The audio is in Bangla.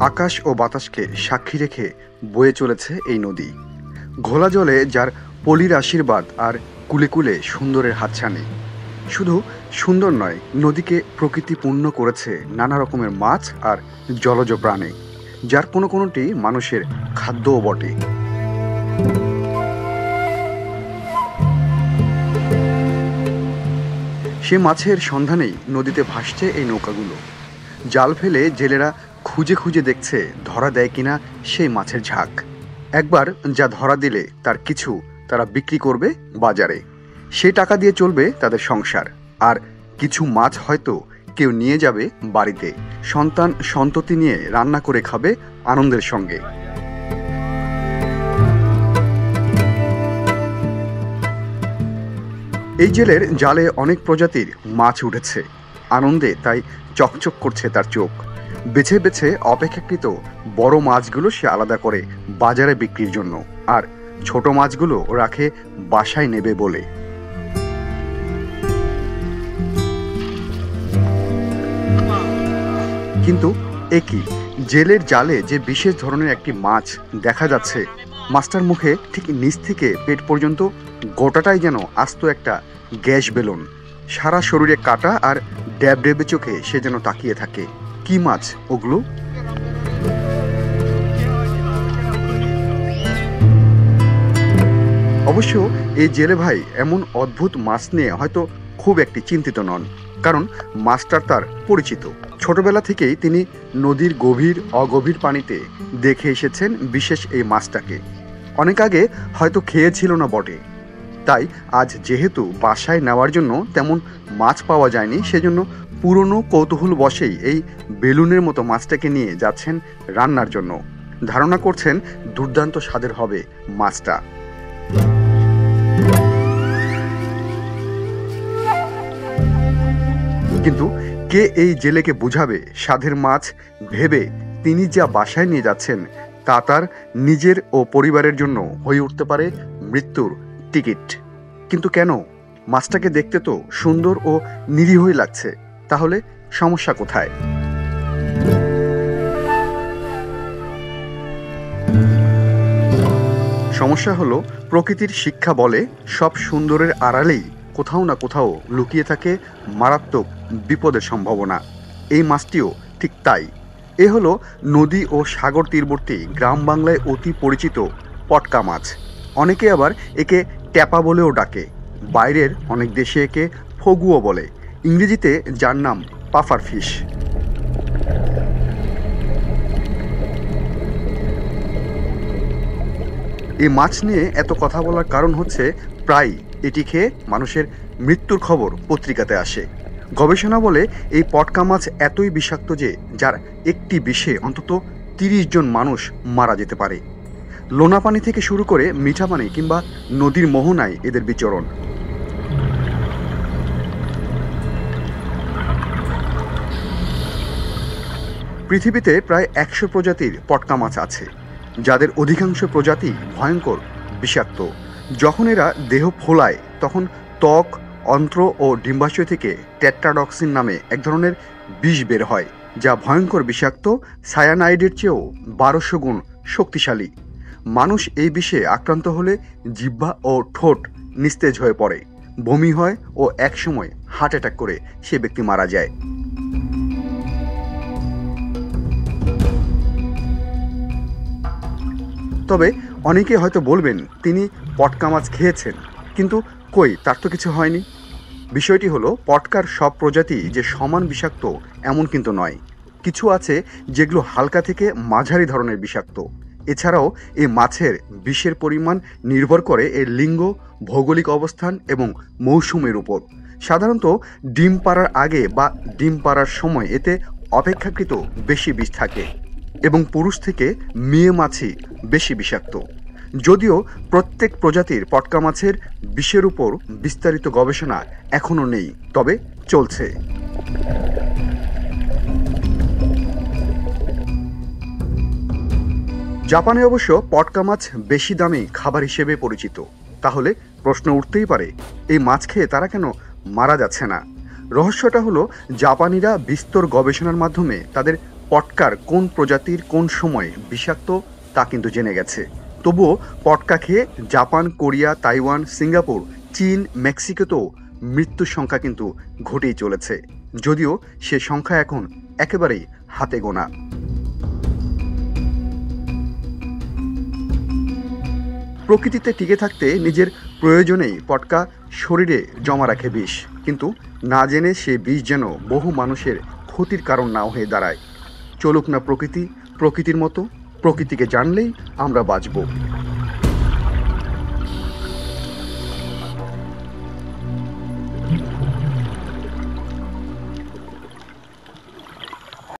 আকাশ ও বাতাসকে সাক্ষী রেখে বয়ে চলেছে এই নদী। ঘোলা জলে যার পলির আশীর্বাদ আর কুলে কুলে সুন্দরের হাতছানি। শুধু সুন্দর নয়, নদীকে প্রকৃতি পূর্ণ করেছে নানা রকমের মাছ আর জলজ প্রাণী, যার কোনো কোনোটি মানুষের খাদ্যও বটে। সে মাছের সন্ধানেই নদীতে ভাসছে এই নৌকাগুলো। জাল ফেলে জেলেরা খুঁজে খুঁজে দেখছে ধরা দেয় কিনা সেই মাছের ঝাঁক। একবার যা ধরা দিলে তার কিছু তারা বিক্রি করবে বাজারে। সেই টাকা দিয়ে চলবে তাদের সংসার। আর কিছু মাছ হয়তো কেউ নিয়ে যাবে বাড়িতে। সন্তান সন্ততি নিয়ে রান্না করে খাবে আনন্দের সঙ্গে। এই জেলের জালে অনেক প্রজাতির মাছ উঠেছে। আনন্দে তাই চকচক করছে তার চোখ। বেছে বেছে অপেক্ষাকৃত বড় মাছগুলো সে আলাদা করে বাজারে বিক্রির জন্য আর ছোট মাছগুলো রাখে বাসায় নেবে বলে। কিন্তু একই জেলের জালে যে বিশেষ ধরনের একটি মাছ দেখা যাচ্ছে মাছটার মুখে ঠিক নিচ থেকে পেট পর্যন্ত গোটাটাই যেন আস্ত একটা গ্যাস বেলুন। সারা শরীরে কাটা আর ড্যাব ডেবে চোখে সে যেন তাকিয়ে থাকে। কি মাছ ওগুলো? অবশ্য এই জেলে ভাই এমন অদ্ভুত মাছ নিয়ে হয়তো খুব একটি চিন্তিত নন, কারণ মাস্টার তার পরিচিত। ছোটবেলা থেকেই তিনি নদীর গভীর, অগভীর পানিতে দেখে এসেছেন বিশেষ এই মাছটাকে। অনেক আগে হয়তো খেয়েছিল না বটে। তাই আজ যেহেতু বাসায় নেওয়ার জন্য তেমন মাছ পাওয়া যায়নি, সেজন্য পুরনো কৌতূহল বসেই এই বেলুনের মতো মাছটাকে নিয়ে যাচ্ছেন রান্নার জন্য। ধারণা করছেন দুর্দান্ত স্বাদের হবে মাছটা। কিন্তু কে এই জেলেকে বুঝাবে? স্বাদের মাছ ভেবে তিনি যা বাসায় নিয়ে যাচ্ছেন তা তার নিজের ও পরিবারের জন্য হয়ে উঠতে পারে মৃত্যুর টিকিট। কিন্তু কেন? মাছটাকে দেখতে তো সুন্দর ও নিরীহই লাগছে। তাহলে সমস্যা কোথায়? সমস্যা হলো, প্রকৃতির শিক্ষা বলে সব সুন্দরের আড়ালেই কোথাও না কোথাও লুকিয়ে থাকে মারাত্মক বিপদের সম্ভাবনা। এই মাছটিও ঠিক তাই। এ হলো নদী ও সাগর তীরবর্তী গ্রাম বাংলায় অতি পরিচিত পটকা মাছ। অনেকে আবার একে ট্যাপা বলেও ডাকে। বাইরের অনেক দেশে একে ফগুও বলে। ইংরেজিতে যার নাম পাফার ফিশ এই মাছ নিয়ে এত কথা বলার কারণ হচ্ছে প্রায় এটি খেয়ে মানুষের মৃত্যুর খবর পত্রিকাতে আসে। গবেষণা বলে এই পটকা মাছ এতই বিষাক্ত যে যার একটি বিষে অন্তত তিরিশ জন মানুষ মারা যেতে পারে। লোনা পানি থেকে শুরু করে মিঠা পানি কিংবা নদীর মোহনায় এদের বিচরণ। পৃথিবীতে প্রায় একশো প্রজাতির পটকা মাছ আছে, যাদের অধিকাংশ প্রজাতি ভয়ঙ্কর, বিষাক্ত। যখন এরা দেহ ফোলায়, তখন ত্বক অন্ত্র ও ডিম্বাশয় থেকে টেট্রাডক্সিন নামে এক ধরনের বিষ বের হয়, যা ভয়ঙ্কর বিষাক্ত সায়ানাইডের চেয়েও বারোশো গুণ শক্তিশালী। মানুষ এই বিষে আক্রান্ত হলে জিহ্বা ও ঠোঁট নিস্তেজ হয়ে পড়ে, বমি হয় ও একসময় হার্ট অ্যাটাক করে সে ব্যক্তি মারা যায়। তবে অনেকে হয়তো বলবেন, তিনি পটকা মাছ খেয়েছেন, কিন্তু কই, তার তো কিছু হয়নি। বিষয়টি হলো, পটকার সব প্রজাতি যে সমান বিষাক্ত, এমন কিন্তু নয়। কিছু আছে যেগুলো হালকা থেকে মাঝারি ধরনের বিষাক্ত। এছাড়াও, এই মাছের বিষের পরিমাণ নির্ভর করে এর লিঙ্গ, ভৌগোলিক অবস্থান এবং মৌসুমের উপর। সাধারণত, ডিম পাড়ার আগে বা ডিম পাড়ার সময় এতে অপেক্ষাকৃত বেশি বিষ থাকে এবং পুরুষ থেকে মেয়ে মাছই বেশি বিষাক্ত। যদিও প্রত্যেক প্রজাতির পটকা মাছের বিষের উপর বিস্তারিত গবেষণা এখনও নেই, তবে চলছে। জাপানে অবশ্য পটকা মাছ বেশি দামে খাবার হিসেবে পরিচিত। তাহলে প্রশ্ন উঠতেই পারে, এই মাছ খেয়ে তারা কেন মারা যাচ্ছে না? রহস্যটা হলো, জাপানিরা বিস্তর গবেষণার মাধ্যমে তাদের পটকার কোন প্রজাতির কোন সময়ে বিষাক্ত তা কিন্তু জেনে গেছে। তবুও পটকা খেয়ে জাপান, কোরিয়া, তাইওয়ান, সিঙ্গাপুর, চীন, মেক্সিকোতেও মৃত্যুর সংখ্যা কিন্তু ঘটেই চলেছে। যদিও সে সংখ্যা এখন একেবারেই হাতে গোনা। প্রকৃতিতে টিকে থাকতে নিজের প্রয়োজনেই পটকা শরীরে জমা রাখে বিষ। কিন্তু না জেনে সে বিষ যেন বহু মানুষের ক্ষতির কারণ নাও হয়ে দাঁড়ায়। চলুক না প্রকৃতি, প্রকৃতির মতো প্রকৃতিকে জানলেই আমরা বাঁচব।